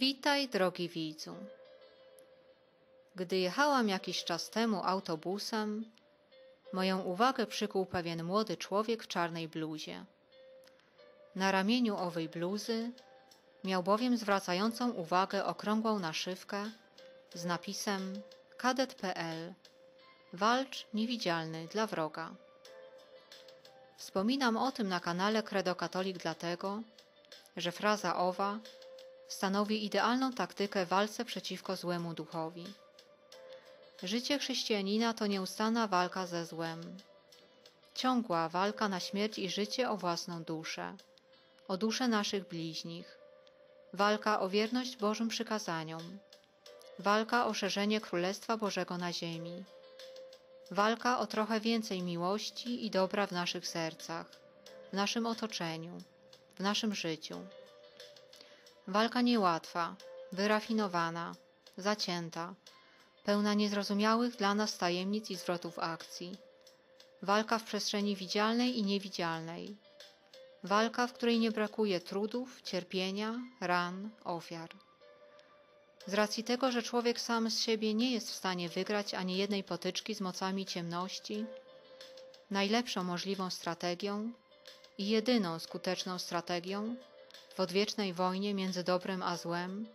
Witaj, drogi widzu. Gdy jechałam jakiś czas temu autobusem, moją uwagę przykuł pewien młody człowiek w czarnej bluzie. Na ramieniu owej bluzy miał bowiem zwracającą uwagę okrągłą naszywkę z napisem kadet.pl Walcz niewidzialny dla wroga. Wspominam o tym na kanale Credo Katolik dlatego, że fraza owa stanowi idealną taktykę w walce przeciwko złemu duchowi. Życie chrześcijanina to nieustanna walka ze złem. Ciągła walka na śmierć i życie o własną duszę, o duszę naszych bliźnich. Walka o wierność Bożym przykazaniom. Walka o szerzenie Królestwa Bożego na ziemi. Walka o trochę więcej miłości i dobra w naszych sercach, w naszym otoczeniu, w naszym życiu. Walka niełatwa, wyrafinowana, zacięta, pełna niezrozumiałych dla nas tajemnic i zwrotów akcji. Walka w przestrzeni widzialnej i niewidzialnej. Walka, w której nie brakuje trudów, cierpienia, ran, ofiar. Z racji tego, że człowiek sam z siebie nie jest w stanie wygrać ani jednej potyczki z mocami ciemności, najlepszą możliwą strategią i jedyną skuteczną strategią w odwiecznej wojnie między dobrem a złem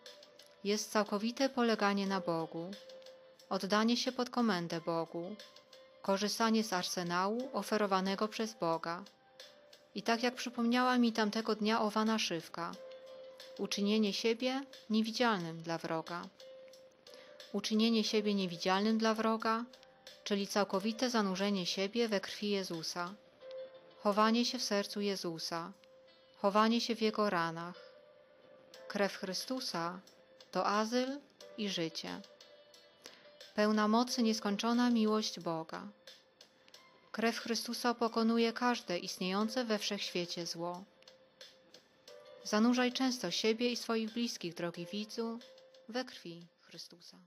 jest całkowite poleganie na Bogu, oddanie się pod komendę Bogu, korzystanie z arsenału oferowanego przez Boga. I tak jak przypomniała mi tamtego dnia owa naszywka, uczynienie siebie niewidzialnym dla wroga. Uczynienie siebie niewidzialnym dla wroga, czyli całkowite zanurzenie siebie we krwi Jezusa, chowanie się w sercu Jezusa, chowanie się w Jego ranach. Krew Chrystusa to azyl i życie. Pełna mocy nieskończona miłość Boga. Krew Chrystusa pokonuje każde istniejące we wszechświecie zło. Zanurzaj często siebie i swoich bliskich, drogi widzu, we krwi Chrystusa.